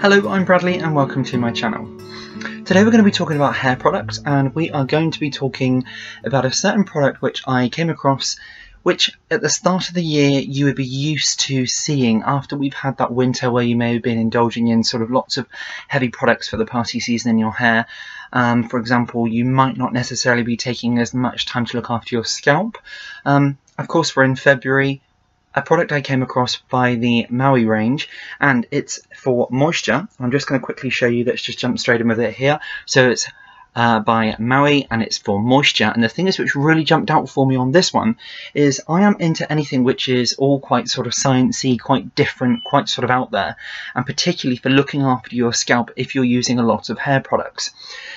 Hello, I'm Bradley and welcome to my channel. Today we're going to be talking about hair products and we are going to be talking about a certain product which I came across which at the start of the year you would be used to seeing after we've had that winter where you may have been indulging in sort of lots of heavy products for the party season in your hair. Um, for example, you might not necessarily be taking as much time to look after your scalp. Um, of course, we're in February, a product I came across by the Maui range and it's for moisture. I'm just going to quickly show you, let's just jump straight in with it here. So it's uh, by Maui and it's for moisture and the thing is which really jumped out for me on this one is I am into anything which is all quite sort of sciencey, quite different, quite sort of out there and particularly for looking after your scalp if you're using a lot of hair products.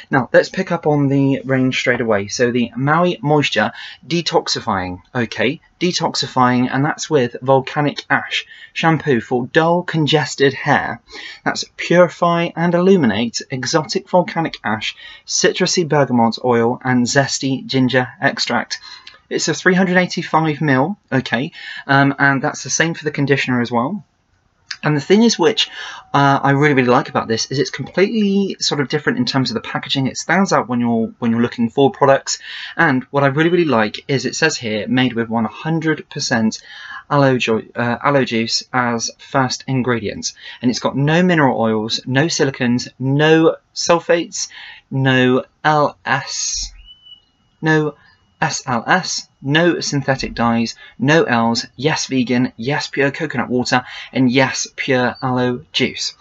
Now let's pick up on the range straight away. So the Maui Moisture Detoxifying, okay, detoxifying and that's with volcanic ash shampoo for dull congested hair. That's purify and illuminate exotic volcanic ash citrusy bergamot oil and zesty ginger extract. It's a 385 mil okay um, and that's the same for the conditioner as well and the thing is which uh, I really really like about this is it's completely sort of different in terms of the packaging. It stands out when you're when you're looking for products. And what I really really like is it says here made with 100% aloe, uh, aloe juice as first ingredients. And it's got no mineral oils, no silicons, no sulfates, no LS, no SLS, no synthetic dyes, no L's, yes vegan, yes pure coconut water, and yes pure aloe juice.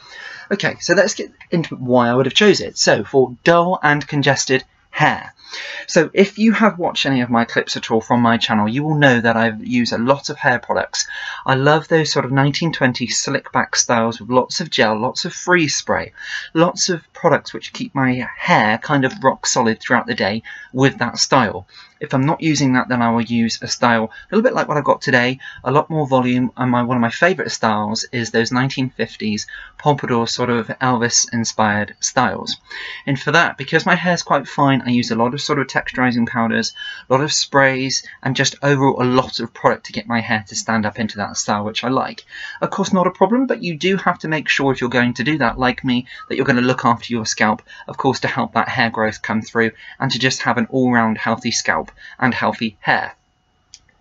Okay, so let's get into why I would have chose it. So for dull and congested hair. So if you have watched any of my clips at all from my channel, you will know that I use a lot of hair products. I love those sort of 1920s slick back styles with lots of gel, lots of freeze spray, lots of products which keep my hair kind of rock solid throughout the day with that style. If I'm not using that, then I will use a style a little bit like what I've got today, a lot more volume, and my one of my favourite styles is those 1950s pompadour sort of Elvis-inspired styles. And for that, because my hair's quite fine, I use a lot of sort of texturizing powders, a lot of sprays, and just overall a lot of product to get my hair to stand up into that style, which I like. Of course, not a problem, but you do have to make sure if you're going to do that, like me, that you're going to look after your scalp, of course, to help that hair growth come through, and to just have an all-round healthy scalp and healthy hair.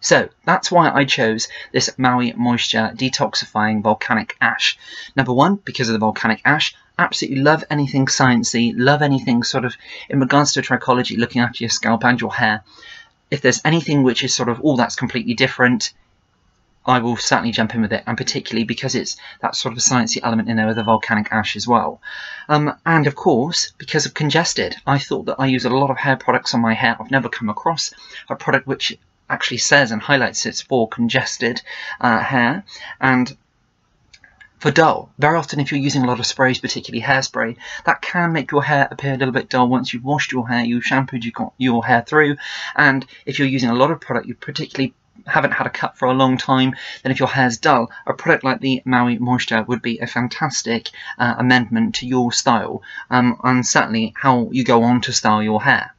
So that's why I chose this Maui Moisture Detoxifying Volcanic Ash. Number one, because of the volcanic ash, absolutely love anything sciencey, love anything sort of in regards to trichology, looking after your scalp and your hair. If there's anything which is sort of, oh, that's completely different, I will certainly jump in with it, and particularly because it's that sort of sciencey element in there with the volcanic ash as well. Um, and of course, because of congested, I thought that I use a lot of hair products on my hair. I've never come across a product which actually says and highlights it's for congested uh, hair, and for dull. Very often if you're using a lot of sprays, particularly hairspray, that can make your hair appear a little bit dull once you've washed your hair, you've shampooed you got your hair through, and if you're using a lot of product, you particularly haven't had a cut for a long time, then if your hair's dull, a product like the Maui Moisture would be a fantastic uh, amendment to your style um, and certainly how you go on to style your hair.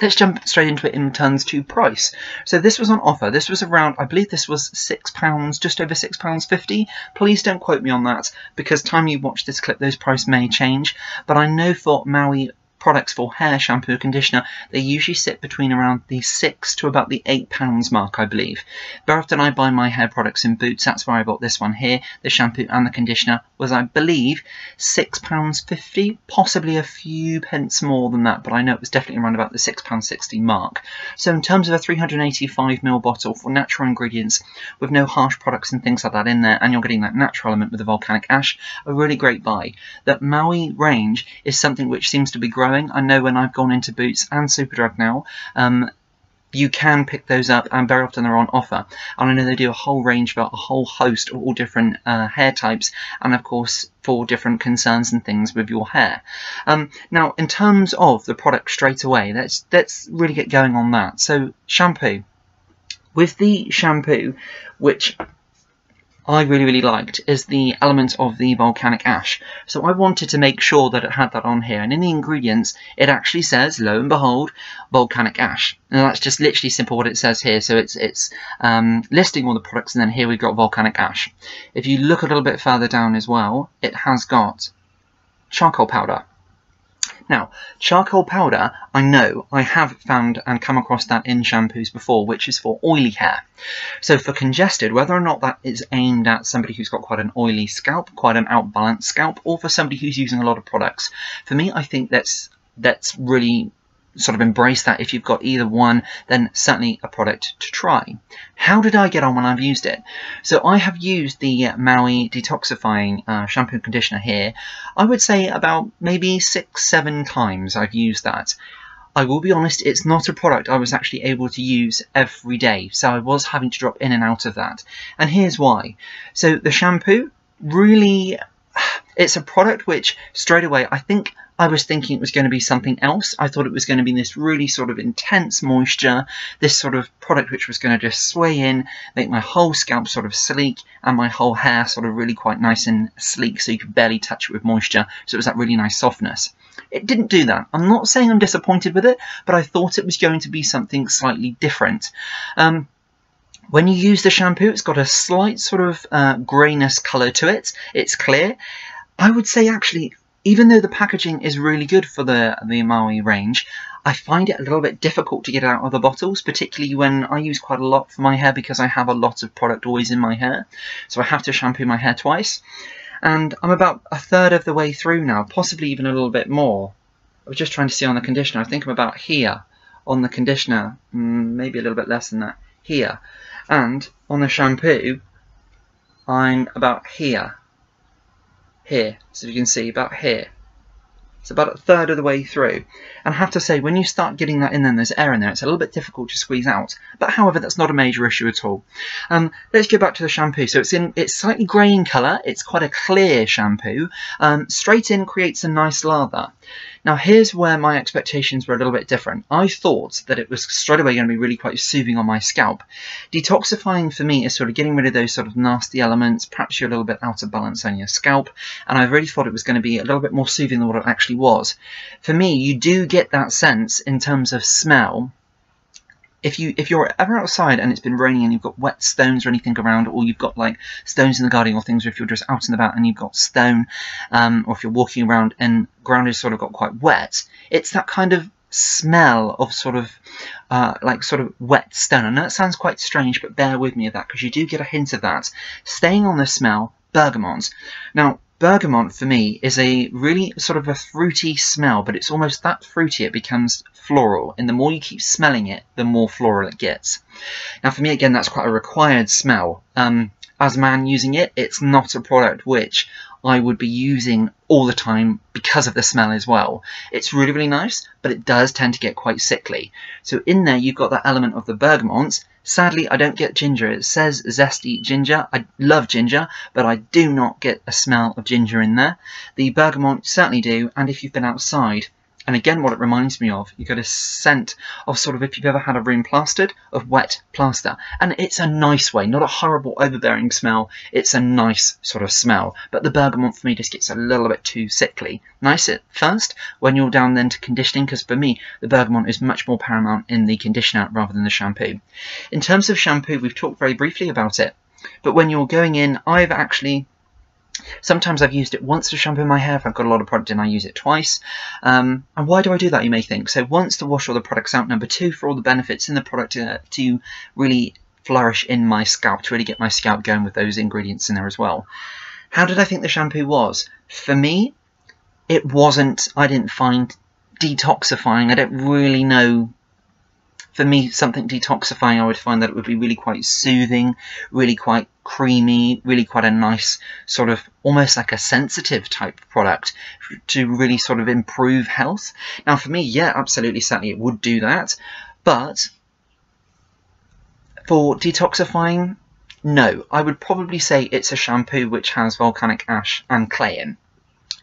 Let's jump straight into it in terms to price. So this was on offer. This was around, I believe this was £6, just over £6.50. Please don't quote me on that because time you watch this clip, those prices may change. But I know for Maui products for hair, shampoo, conditioner, they usually sit between around the six to about the eight pounds mark, I believe. Very often I buy my hair products in Boots. That's where I bought this one here. The shampoo and the conditioner was, I believe, six pounds fifty, possibly a few pence more than that, but I know it was definitely around about the six pound sixty mark. So in terms of a 385ml bottle for natural ingredients with no harsh products and things like that in there, and you're getting that natural element with the volcanic ash, a really great buy. That Maui range is something which seems to be growing growing. I know when I've gone into Boots and Superdrug now, um, you can pick those up and very often they're on offer. And I know they do a whole range of a whole host of all different uh, hair types and of course for different concerns and things with your hair. Um, now in terms of the product straight away, let's, let's really get going on that. So shampoo. With the shampoo, which I really, really liked is the element of the volcanic ash. So I wanted to make sure that it had that on here. And in the ingredients, it actually says, lo and behold, volcanic ash. And that's just literally simple what it says here. So it's it's um, listing all the products, and then here we've got volcanic ash. If you look a little bit further down as well, it has got charcoal powder. Now, charcoal powder, I know, I have found and come across that in shampoos before, which is for oily hair. So for congested, whether or not that is aimed at somebody who's got quite an oily scalp, quite an outbalanced scalp, or for somebody who's using a lot of products, for me, I think that's that's really sort of embrace that. If you've got either one, then certainly a product to try. How did I get on when I've used it? So I have used the Maui detoxifying uh, shampoo conditioner here. I would say about maybe six, seven times I've used that. I will be honest, it's not a product I was actually able to use every day, so I was having to drop in and out of that. And here's why. So the shampoo, really, it's a product which straight away I think I was thinking it was going to be something else. I thought it was going to be this really sort of intense moisture, this sort of product which was going to just sway in, make my whole scalp sort of sleek, and my whole hair sort of really quite nice and sleek so you could barely touch it with moisture. So it was that really nice softness. It didn't do that. I'm not saying I'm disappointed with it, but I thought it was going to be something slightly different. Um, when you use the shampoo, it's got a slight sort of uh, greyness colour to it. It's clear. I would say actually even though the packaging is really good for the, the Maui range, I find it a little bit difficult to get out of the bottles, particularly when I use quite a lot for my hair because I have a lot of product always in my hair. So I have to shampoo my hair twice. And I'm about a third of the way through now, possibly even a little bit more. I was just trying to see on the conditioner. I think I'm about here on the conditioner, mm, maybe a little bit less than that, here. And on the shampoo, I'm about here here. So you can see about here. It's about a third of the way through. And I have to say, when you start getting that in there, there's air in there, it's a little bit difficult to squeeze out. But however, that's not a major issue at all. Um, let's go back to the shampoo. So it's in it's slightly grey in colour. It's quite a clear shampoo. Um, straight in creates a nice lather. Now here's where my expectations were a little bit different. I thought that it was straight away going to be really quite soothing on my scalp. Detoxifying for me is sort of getting rid of those sort of nasty elements, perhaps you're a little bit out of balance on your scalp, and I really thought it was going to be a little bit more soothing than what it actually was. For me, you do get that sense in terms of smell if you if you're ever outside and it's been raining and you've got wet stones or anything around, or you've got like stones in the garden or things, or if you're just out and about and you've got stone, um, or if you're walking around and ground has sort of got quite wet, it's that kind of smell of sort of uh, like sort of wet stone. And that sounds quite strange, but bear with me of that because you do get a hint of that. Staying on the smell, bergamot. Now, bergamot for me is a really sort of a fruity smell, but it's almost that fruity it becomes floral. And the more you keep smelling it, the more floral it gets. Now for me, again, that's quite a required smell. Um, as a man using it, it's not a product which I would be using all the time because of the smell as well. It's really, really nice, but it does tend to get quite sickly. So in there, you've got that element of the bergamot. Sadly, I don't get ginger. It says zesty ginger. I love ginger, but I do not get a smell of ginger in there. The bergamot certainly do, and if you've been outside, and again, what it reminds me of, you get a scent of sort of if you've ever had a room plastered, of wet plaster. And it's a nice way, not a horrible overbearing smell. It's a nice sort of smell. But the bergamot for me just gets a little bit too sickly. Nice at first when you're down then to conditioning, because for me, the bergamot is much more paramount in the conditioner rather than the shampoo. In terms of shampoo, we've talked very briefly about it. But when you're going in, I've actually Sometimes I've used it once to shampoo my hair. If I've got a lot of product in, I use it twice. Um, and why do I do that, you may think? So once to wash all the products out. Number two, for all the benefits in the product uh, to really flourish in my scalp, to really get my scalp going with those ingredients in there as well. How did I think the shampoo was? For me, it wasn't, I didn't find detoxifying. I don't really know for me, something detoxifying, I would find that it would be really quite soothing, really quite creamy, really quite a nice sort of almost like a sensitive type product to really sort of improve health. Now, for me, yeah, absolutely, certainly it would do that, but for detoxifying, no, I would probably say it's a shampoo which has volcanic ash and clay in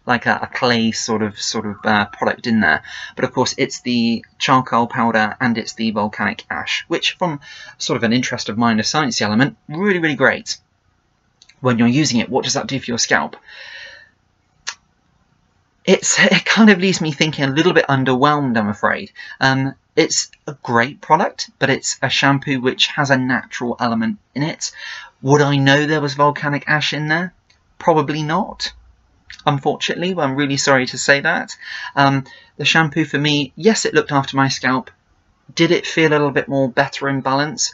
like a, a clay sort of sort of uh, product in there. But of course, it's the charcoal powder and it's the volcanic ash, which, from sort of an interest of mine, a sciencey element, really really great. when you're using it, what does that do for your scalp? It's, it kind of leaves me thinking a little bit underwhelmed, I'm afraid. Um, it's a great product, but it's a shampoo which has a natural element in it. Would I know there was volcanic ash in there? Probably not. Unfortunately, I'm really sorry to say that. Um, the shampoo for me, yes, it looked after my scalp. Did it feel a little bit more better in balance?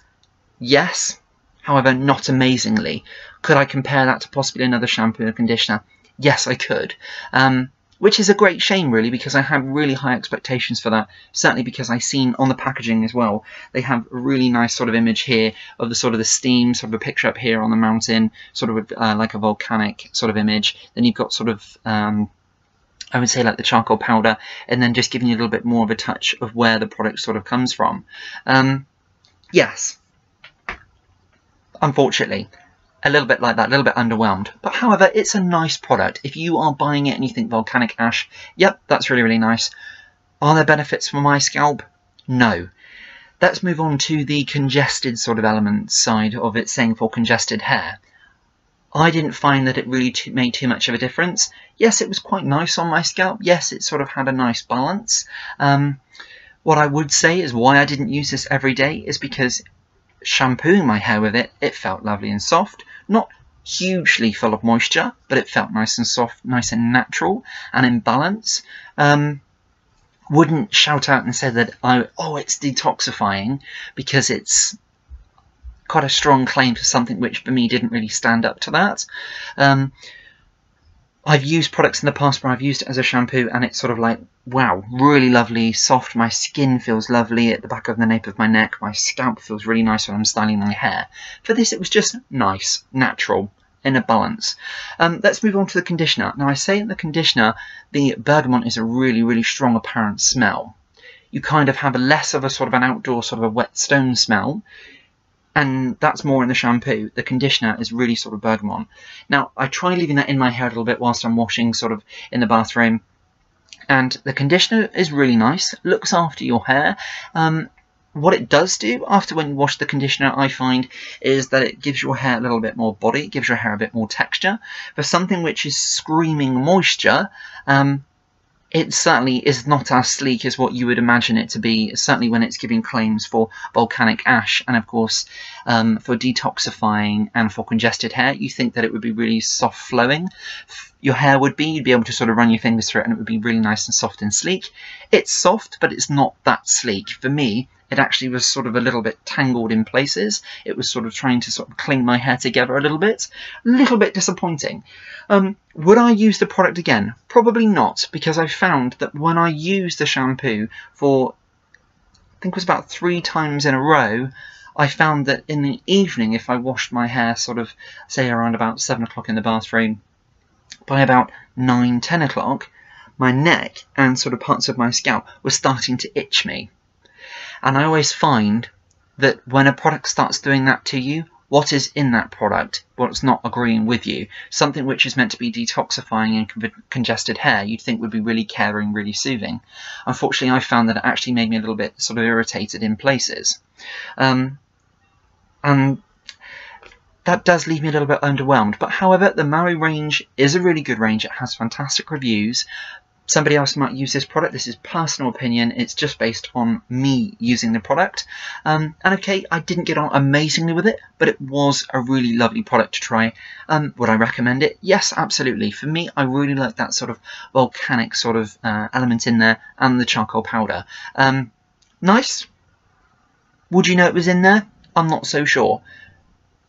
Yes, however, not amazingly. Could I compare that to possibly another shampoo and conditioner? Yes, I could. Um, which is a great shame really because I had really high expectations for that. Certainly because I seen on the packaging as well they have a really nice sort of image here of the sort of the steam sort of a picture up here on the mountain sort of uh, like a volcanic sort of image. Then you've got sort of um, I would say like the charcoal powder and then just giving you a little bit more of a touch of where the product sort of comes from. Um, yes. Unfortunately a little bit like that, a little bit underwhelmed. But however, it's a nice product. If you are buying it and you think volcanic ash, yep, that's really, really nice. Are there benefits for my scalp? No. Let's move on to the congested sort of element side of it saying for congested hair. I didn't find that it really made too much of a difference. Yes, it was quite nice on my scalp. Yes, it sort of had a nice balance. Um, what I would say is why I didn't use this every day is because shampooing my hair with it, it felt lovely and soft. Not hugely full of moisture, but it felt nice and soft, nice and natural and in balance. Um, wouldn't shout out and say that I oh it's detoxifying because it's quite a strong claim for something which for me didn't really stand up to that. Um, I've used products in the past where I've used it as a shampoo and it's sort of like, wow, really lovely, soft. My skin feels lovely at the back of the nape of my neck. My scalp feels really nice when I'm styling my hair. For this, it was just nice, natural, in a balance. Um, let's move on to the conditioner. Now, I say in the conditioner, the bergamot is a really, really strong apparent smell. You kind of have less of a sort of an outdoor sort of a wet stone smell and that's more in the shampoo. The conditioner is really sort of bergamot. Now, I try leaving that in my hair a little bit whilst I'm washing sort of in the bathroom. And the conditioner is really nice, looks after your hair. Um, what it does do after when you wash the conditioner, I find, is that it gives your hair a little bit more body, gives your hair a bit more texture. For something which is screaming moisture, um, it certainly is not as sleek as what you would imagine it to be, certainly when it's giving claims for volcanic ash and, of course, um, for detoxifying and for congested hair. You think that it would be really soft flowing. Your hair would be, you'd be able to sort of run your fingers through it and it would be really nice and soft and sleek. It's soft, but it's not that sleek. For me, it actually was sort of a little bit tangled in places. It was sort of trying to sort of cling my hair together a little bit. A little bit disappointing. Um, would I use the product again? Probably not, because I found that when I used the shampoo for, I think it was about three times in a row, I found that in the evening, if I washed my hair sort of, say, around about 7 o'clock in the bathroom, by about 9, 10 o'clock, my neck and sort of parts of my scalp were starting to itch me. And I always find that when a product starts doing that to you, what is in that product, what's not agreeing with you, something which is meant to be detoxifying and con congested hair, you'd think would be really caring, really soothing. Unfortunately, I found that it actually made me a little bit sort of irritated in places. Um, and that does leave me a little bit underwhelmed. But however, the Maui range is a really good range. It has fantastic reviews somebody else might use this product. This is personal opinion. It's just based on me using the product. Um, and okay, I didn't get on amazingly with it, but it was a really lovely product to try. Um, would I recommend it? Yes, absolutely. For me, I really like that sort of volcanic sort of uh, element in there and the charcoal powder. Um, nice. Would you know it was in there? I'm not so sure.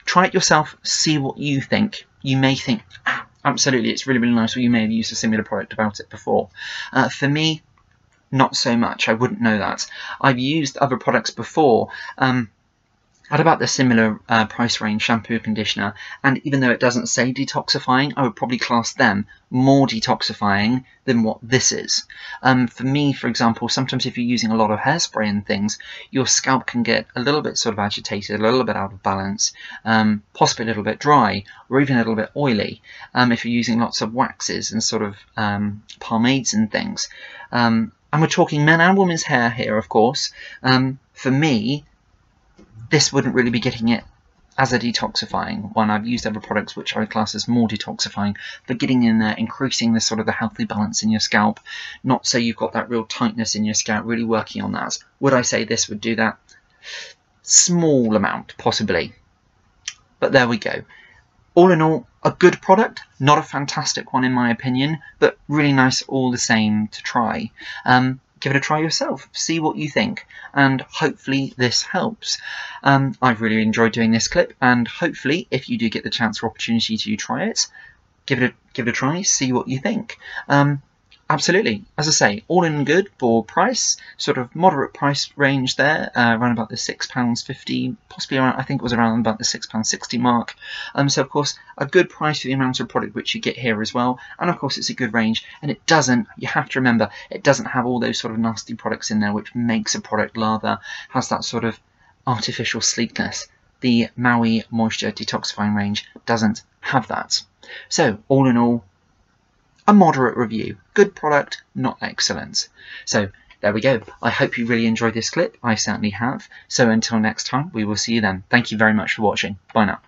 Try it yourself, see what you think. You may think, ah, absolutely, it's really, really nice. Or you may have used a similar product about it before. Uh, for me, not so much. I wouldn't know that. I've used other products before. Um, at about the similar uh, price range shampoo conditioner and even though it doesn't say detoxifying I would probably class them more detoxifying than what this is. Um, for me for example sometimes if you're using a lot of hairspray and things your scalp can get a little bit sort of agitated, a little bit out of balance, um, possibly a little bit dry or even a little bit oily um, if you're using lots of waxes and sort of um, pomades and things. Um, and we're talking men and women's hair here of course. Um, for me this wouldn't really be getting it as a detoxifying one. I've used other products which I class as more detoxifying for getting in there, increasing the sort of the healthy balance in your scalp, not so you've got that real tightness in your scalp, really working on that. Would I say this would do that? Small amount, possibly. But there we go. All in all, a good product, not a fantastic one in my opinion, but really nice all the same to try. Um, give it a try yourself, see what you think, and hopefully this helps. Um, I've really enjoyed doing this clip, and hopefully if you do get the chance or opportunity to try it, give it a, give it a try, see what you think. Um, Absolutely. As I say, all in good for price, sort of moderate price range there, uh, around about the £6.50, possibly around, I think it was around about the £6.60 mark. Um, so, of course, a good price for the amount of product which you get here as well. And, of course, it's a good range. And it doesn't, you have to remember, it doesn't have all those sort of nasty products in there which makes a product lather, has that sort of artificial sleekness. The Maui Moisture Detoxifying range doesn't have that. So, all in all, a moderate review. Good product, not excellent. So there we go. I hope you really enjoyed this clip. I certainly have. So until next time, we will see you then. Thank you very much for watching. Bye now.